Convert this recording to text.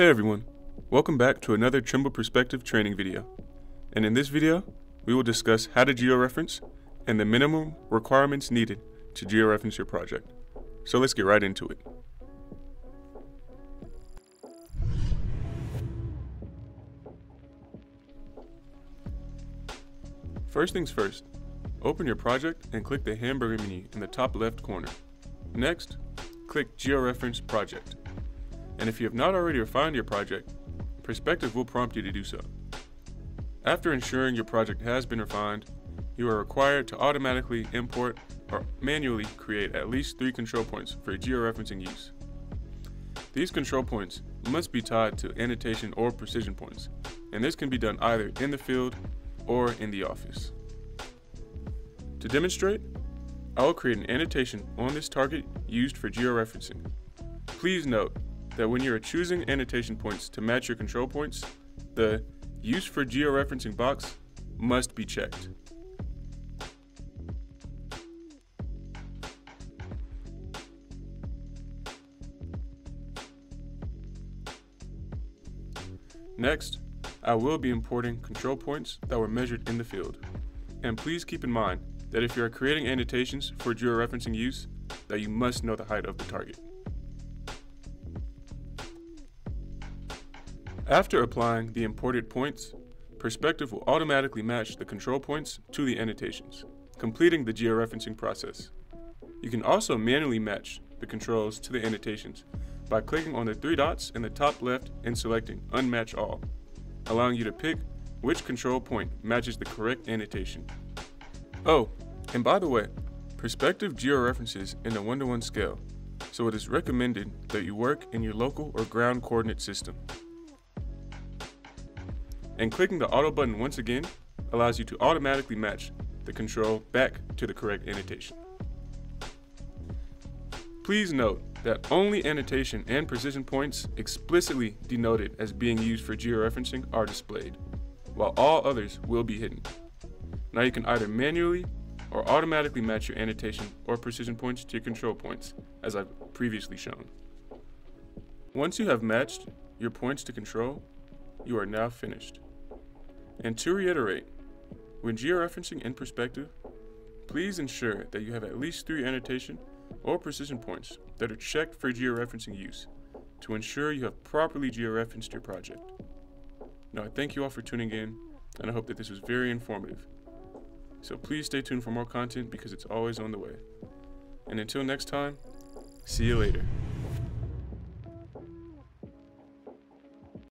Hey everyone, welcome back to another Trimble Perspective training video. And in this video, we will discuss how to georeference and the minimum requirements needed to georeference your project. So let's get right into it. First things first, open your project and click the hamburger menu in the top left corner. Next, click Georeference Project. And if you have not already refined your project, Perspective will prompt you to do so. After ensuring your project has been refined, you are required to automatically import or manually create at least three control points for georeferencing use. These control points must be tied to annotation or precision points, and this can be done either in the field or in the office. To demonstrate, I will create an annotation on this target used for georeferencing. Please note that when you are choosing annotation points to match your control points, the Use for Georeferencing box must be checked. Next, I will be importing control points that were measured in the field. And please keep in mind that if you are creating annotations for georeferencing use, that you must know the height of the target. After applying the imported points, Perspective will automatically match the control points to the annotations, completing the georeferencing process. You can also manually match the controls to the annotations by clicking on the three dots in the top left and selecting Unmatch All, allowing you to pick which control point matches the correct annotation. Oh, and by the way, Perspective georeferences in a 1 to 1 scale, so it is recommended that you work in your local or ground coordinate system. And clicking the auto button once again allows you to automatically match the control back to the correct annotation. Please note that only annotation and precision points explicitly denoted as being used for georeferencing are displayed, while all others will be hidden. Now you can either manually or automatically match your annotation or precision points to your control points, as I've previously shown. Once you have matched your points to control, you are now finished. And to reiterate, when georeferencing in perspective, please ensure that you have at least three annotation or precision points that are checked for georeferencing use to ensure you have properly georeferenced your project. Now, I thank you all for tuning in, and I hope that this was very informative. So please stay tuned for more content because it's always on the way. And until next time, see you later.